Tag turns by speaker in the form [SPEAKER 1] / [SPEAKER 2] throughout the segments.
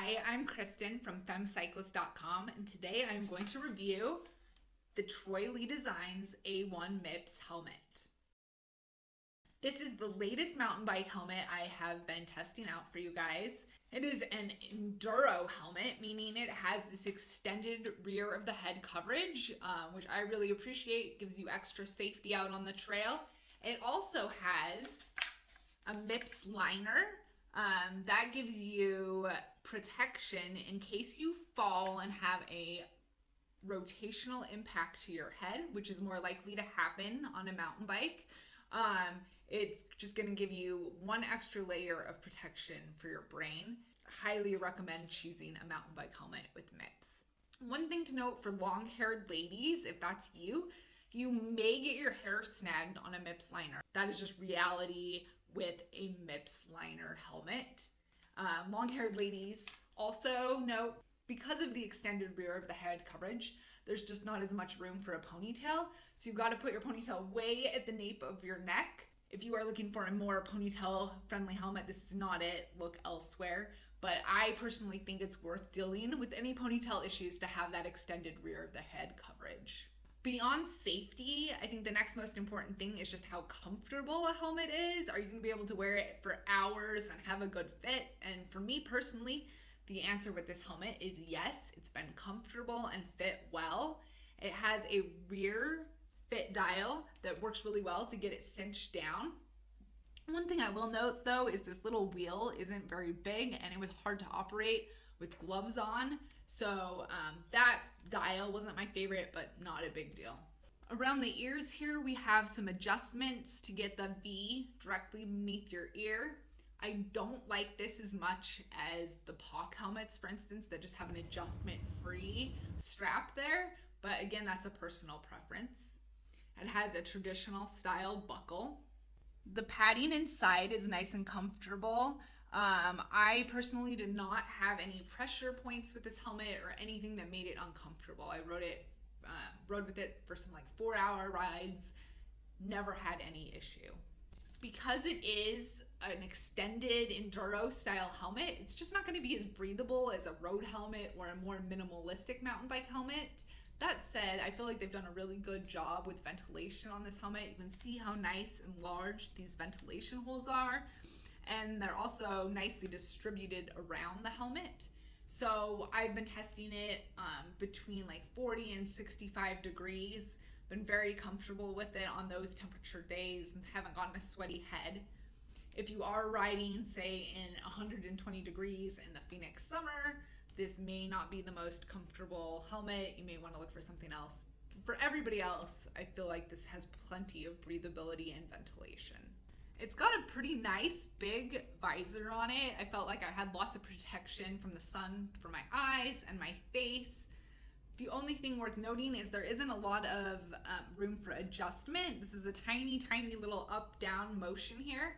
[SPEAKER 1] Hi, I'm Kristen from femmecyclist.com and today I'm going to review the Troy Lee Designs A1 MIPS helmet. This is the latest mountain bike helmet I have been testing out for you guys. It is an enduro helmet, meaning it has this extended rear of the head coverage, uh, which I really appreciate. gives you extra safety out on the trail. It also has a MIPS liner um, that gives you protection in case you fall and have a rotational impact to your head, which is more likely to happen on a mountain bike. Um, it's just going to give you one extra layer of protection for your brain. Highly recommend choosing a mountain bike helmet with MIPS. One thing to note for long haired ladies, if that's you, you may get your hair snagged on a MIPS liner. That is just reality with a MIPS liner helmet. Um, long haired ladies also note because of the extended rear of the head coverage, there's just not as much room for a ponytail. So you've got to put your ponytail way at the nape of your neck. If you are looking for a more ponytail friendly helmet, this is not it. Look elsewhere. But I personally think it's worth dealing with any ponytail issues to have that extended rear of the head coverage. Beyond safety, I think the next most important thing is just how comfortable a helmet is. Are you going to be able to wear it for hours and have a good fit? And for me personally, the answer with this helmet is yes. It's been comfortable and fit well. It has a rear fit dial that works really well to get it cinched down. One thing I will note though is this little wheel isn't very big and it was hard to operate with gloves on. So um, that dial wasn't my favorite, but not a big deal. Around the ears here, we have some adjustments to get the V directly beneath your ear. I don't like this as much as the POC helmets, for instance, that just have an adjustment free strap there. But again, that's a personal preference. It has a traditional style buckle. The padding inside is nice and comfortable. Um, I personally did not have any pressure points with this helmet or anything that made it uncomfortable. I rode it, uh, rode with it for some like four hour rides, never had any issue. Because it is an extended enduro style helmet, it's just not going to be as breathable as a road helmet or a more minimalistic mountain bike helmet. That said, I feel like they've done a really good job with ventilation on this helmet. You can see how nice and large these ventilation holes are and they're also nicely distributed around the helmet. So I've been testing it um, between like 40 and 65 degrees. Been very comfortable with it on those temperature days and haven't gotten a sweaty head. If you are riding, say, in 120 degrees in the Phoenix summer, this may not be the most comfortable helmet. You may want to look for something else. For everybody else, I feel like this has plenty of breathability and ventilation. It's got a pretty nice big visor on it. I felt like I had lots of protection from the sun for my eyes and my face. The only thing worth noting is there isn't a lot of um, room for adjustment. This is a tiny, tiny little up-down motion here.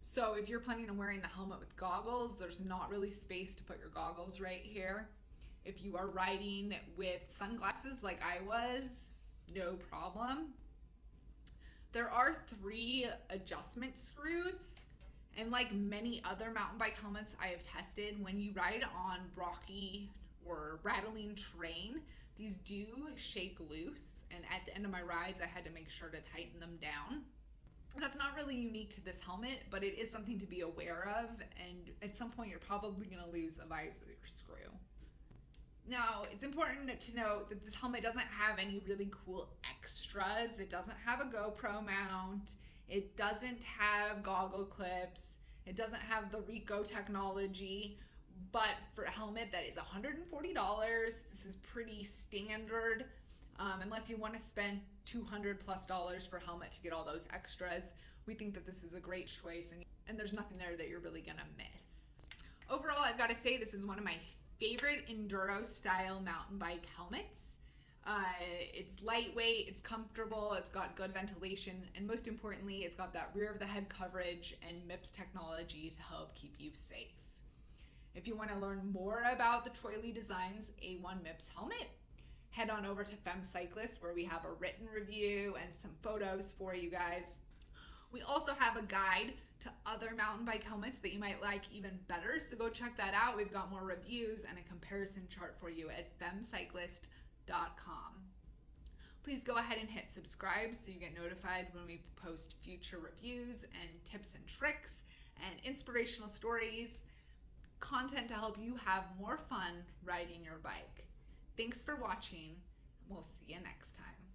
[SPEAKER 1] So if you're planning on wearing the helmet with goggles, there's not really space to put your goggles right here. If you are riding with sunglasses like I was, no problem. There are three adjustment screws. And like many other mountain bike helmets I have tested, when you ride on rocky or rattling terrain, these do shake loose. And at the end of my rides, I had to make sure to tighten them down. That's not really unique to this helmet, but it is something to be aware of. And at some point, you're probably going to lose a visor screw. Now, it's important to note that this helmet doesn't have any really cool extras. It doesn't have a GoPro mount. It doesn't have goggle clips. It doesn't have the Recco technology. But for a helmet that is $140, this is pretty standard. Um, unless you want to spend 200 plus dollars for a helmet to get all those extras, we think that this is a great choice and, and there's nothing there that you're really gonna miss. Overall, I've got to say this is one of my favorite enduro style mountain bike helmets. Uh, it's lightweight, it's comfortable, it's got good ventilation, and most importantly, it's got that rear of the head coverage and MIPS technology to help keep you safe. If you want to learn more about the Troy Designs A1 MIPS helmet, head on over to Femme Cyclist where we have a written review and some photos for you guys. We also have a guide to other mountain bike helmets that you might like even better. So go check that out. We've got more reviews and a comparison chart for you at femmecyclist.com. Please go ahead and hit subscribe so you get notified when we post future reviews and tips and tricks and inspirational stories, content to help you have more fun riding your bike. Thanks for watching. We'll see you next time.